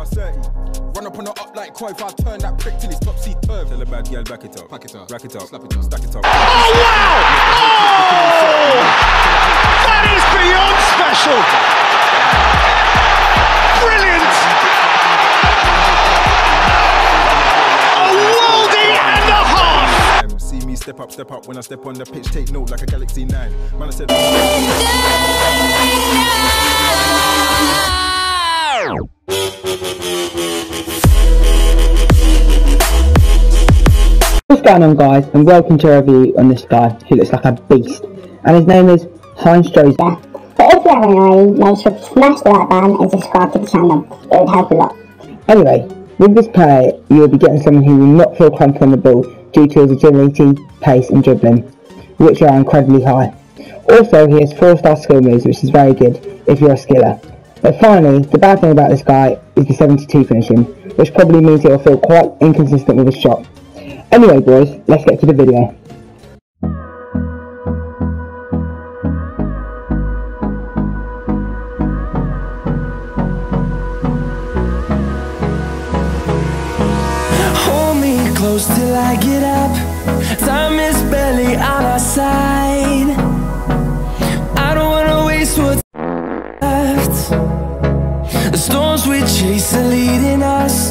I 30. Run up on the up like Coy if I turn that prick till it's topsy turv. Tell a bad girl, back it up. Pack it up. Rack it up. Slap it up. Stack it up. Oh, wow! Oh! That is beyond special! Brilliant! A worldie and a half! Um, See me step up, step up when I step on the pitch. Take note like a Galaxy 9. Man, I said. What's going on guys and welcome to a review on this guy who looks like a beast and his name is Hinestroza. But if you haven't already, make sure to smash the like button and subscribe to the channel. It would help a lot. Anyway, with this player you will be getting someone who will not feel clunky on the ball due to his agility, pace and dribbling, which are incredibly high. Also he has 4 star skill moves which is very good if you're a skiller. But finally, the bad thing about this guy is the 72 finishing, which probably means he will feel quite inconsistent with his shot. Anyway boys, let's get to the video. Hold me close till I get up. Time is barely on our side. I don't wanna waste what's left. The storms we chase are leading us,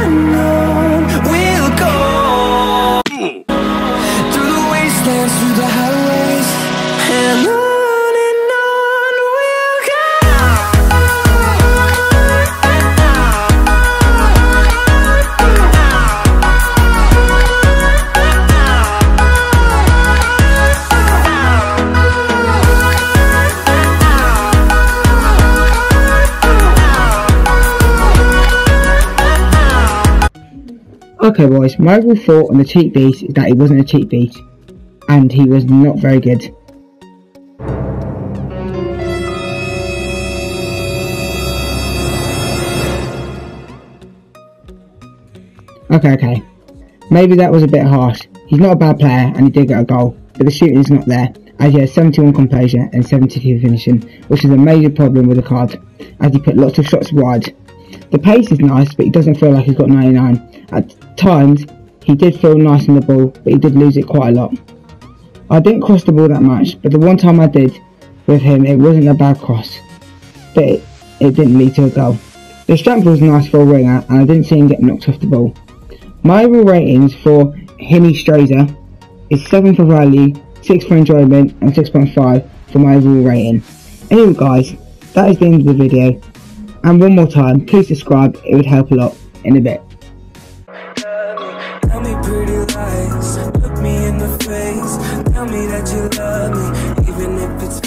Okay boys, my overall thought on the cheat beast is that he wasn't a cheat beast and he was not very good. Okay, okay. Maybe that was a bit harsh. He's not a bad player and he did get a goal, but the shooting is not there, as he has 71 composure and 72 finishing, which is a major problem with the card, as he put lots of shots wide. The pace is nice, but he doesn't feel like he's got 99. At times, he did feel nice on the ball, but he did lose it quite a lot. I didn't cross the ball that much, but the one time I did with him, it wasn't a bad cross, but it, it didn't lead to a goal. The strength was nice for a winger, and I didn't see him get knocked off the ball. My overall ratings for Hinestroza is 7 for value, 6 for enjoyment, and 6.5 for my overall rating. Anyway guys, that is the end of the video. And one more time, please subscribe, it would help a lot. In a bit. Tell me that you love me, even if it's